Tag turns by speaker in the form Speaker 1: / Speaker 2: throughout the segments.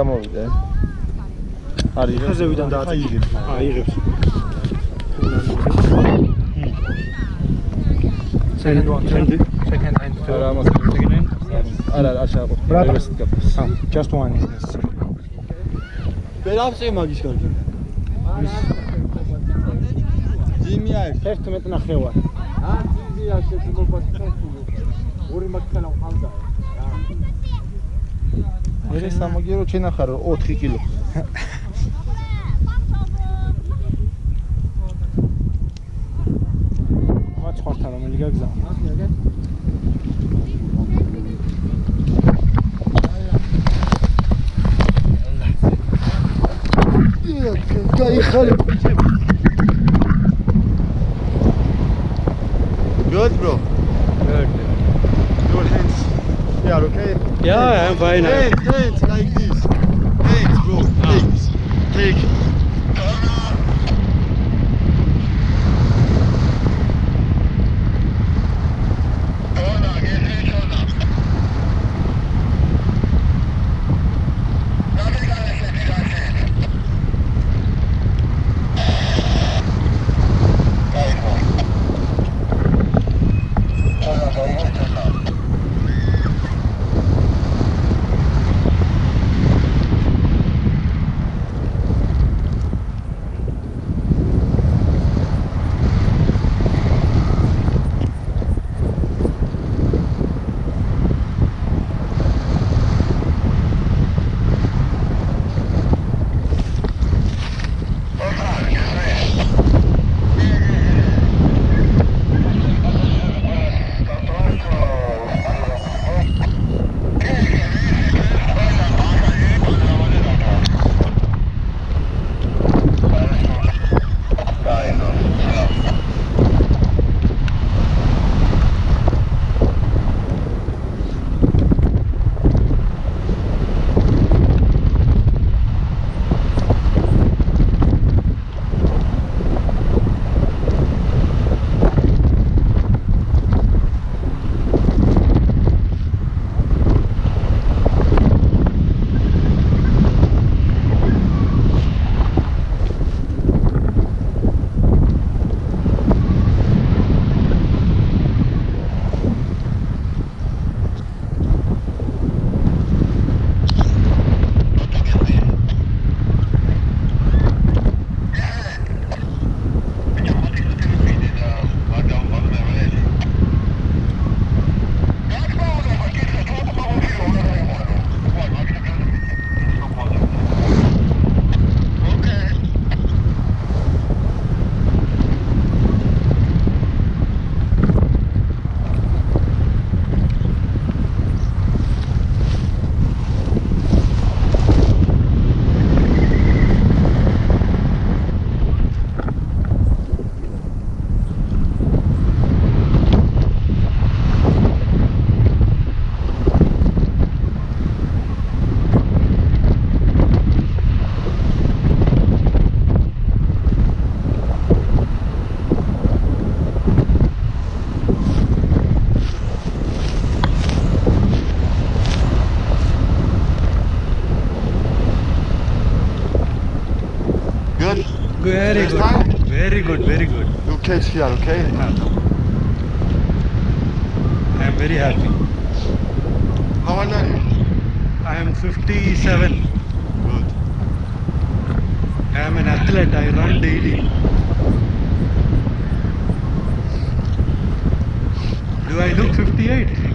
Speaker 1: გამოვიდა. არ იღებს.
Speaker 2: ხაზევიდან დაატაკებს. აა იღებს. second one, second
Speaker 1: and third. Ara, mas again. Ara,
Speaker 2: aşağı
Speaker 1: bak. Reverse
Speaker 2: kapıs. Just one is this.
Speaker 3: ბერაფსე მაგის გარდა. ჯიმი აი
Speaker 2: 11 ნახევარი.
Speaker 3: აა ჯიმი არ შეძლო პასუხი. ორი მაგალითი ყავდა.
Speaker 1: მე სამაგერო ჩენახარო 4 კილო.
Speaker 2: მათ ხართან რომელი გაგზავნა?
Speaker 3: გაიხარე. Good bro.
Speaker 2: Good.
Speaker 3: Are okay.
Speaker 2: Yeah, I'm fine.
Speaker 3: Hands, hands like this. Hands bro. Ah. Hands. Take. You here, okay?
Speaker 2: I am very happy.
Speaker 3: How old are you?
Speaker 2: I am 57.
Speaker 3: Good.
Speaker 2: I am an athlete. I run daily. Do I look 58?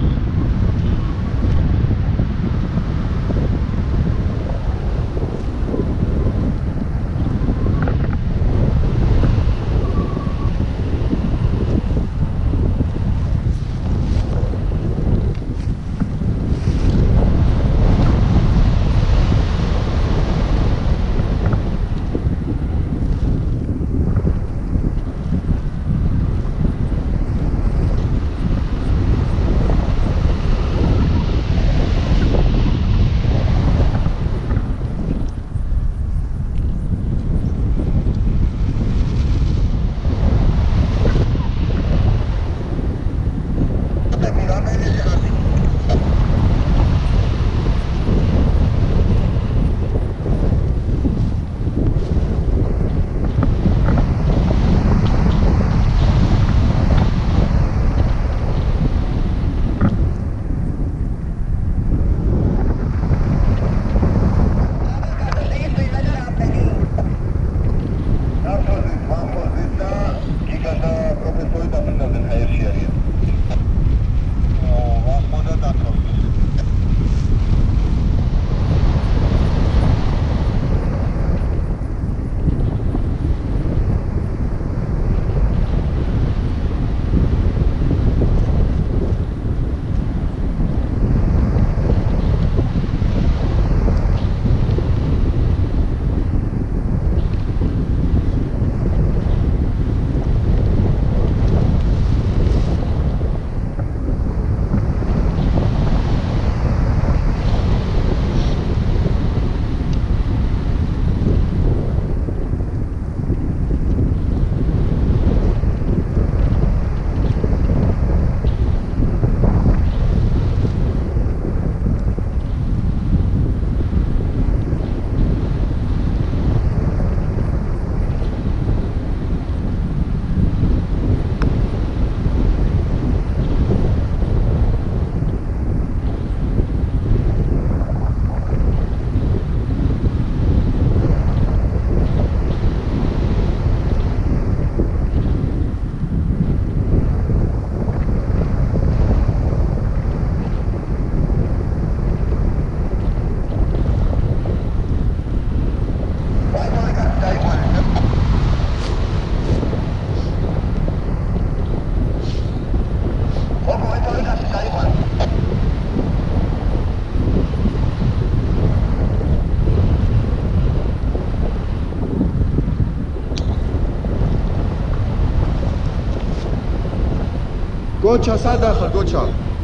Speaker 2: Goća
Speaker 3: sada,
Speaker 2: Goća.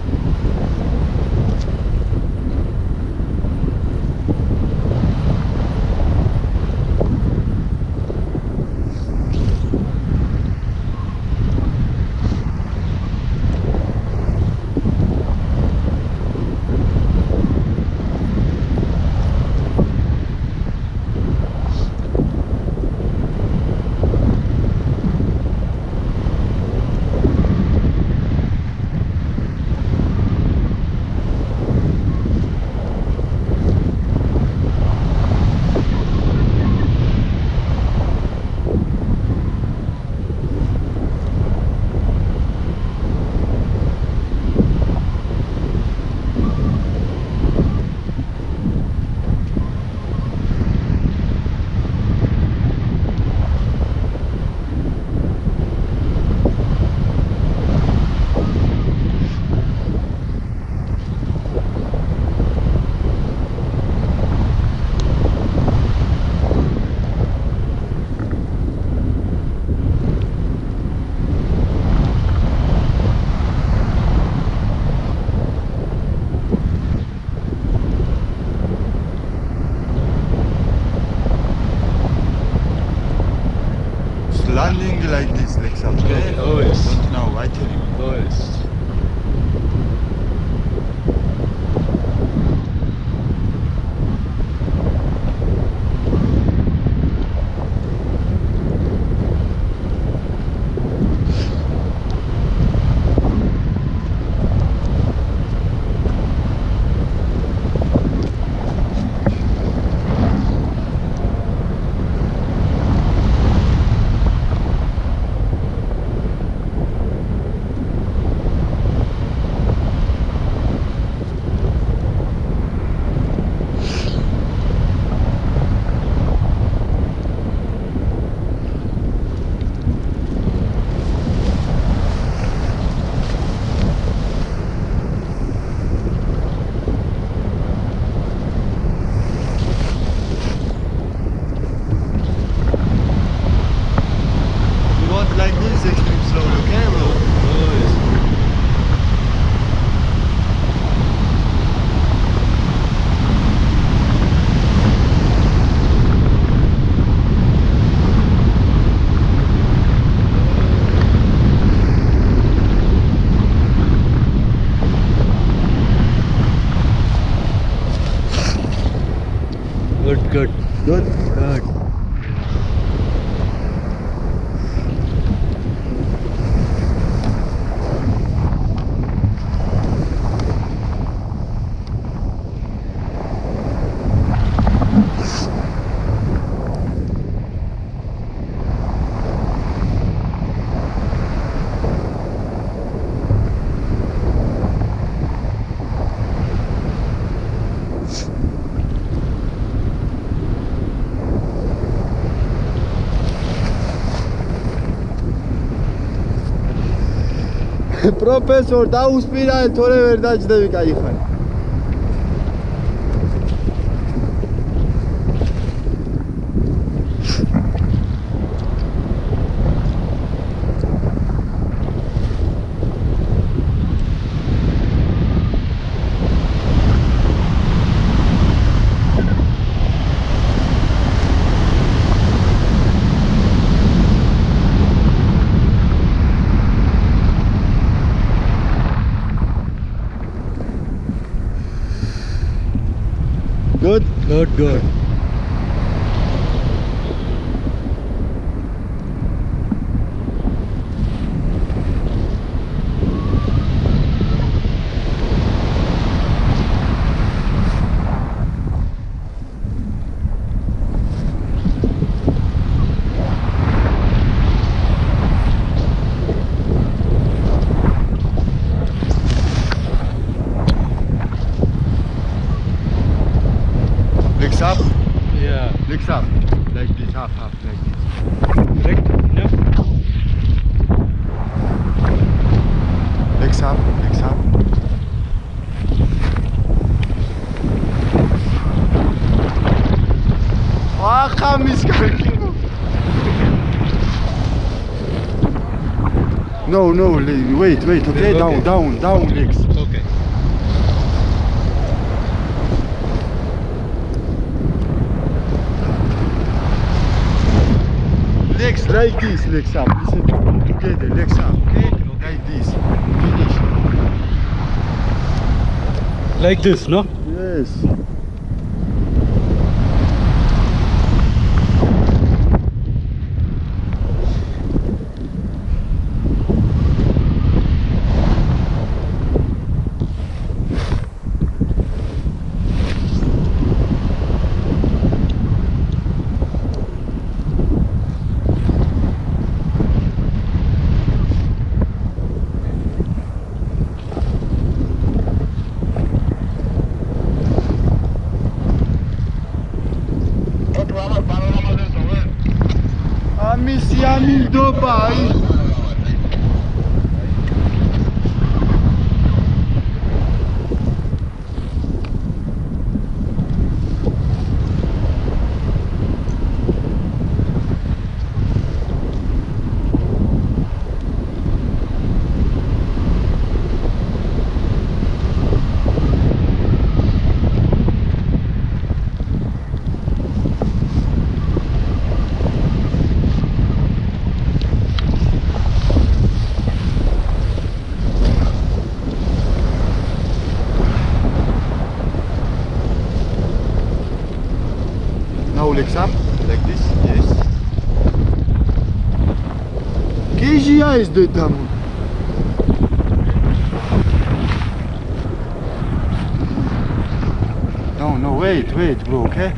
Speaker 3: პროფესორ დაუსპირა თორე ვერ დაждდები кайხან good
Speaker 2: Good,
Speaker 3: Niks af. Lijkt niet af, af, lijkt niet.
Speaker 2: Direct? Ja.
Speaker 3: Niks af, niks af. Ah, ga. No, no, wait, wait, okay, down, down, down,
Speaker 2: links.
Speaker 3: Legs like this, legs up. Listen to me together, legs up, okay? Like this. Finish.
Speaker 2: Like this, no?
Speaker 3: Yes. famille de whole exam like this yes. KGA is the dam no no wait wait bro okay?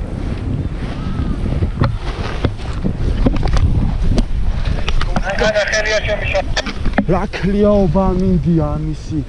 Speaker 3: Rak Obama, ba min dia misi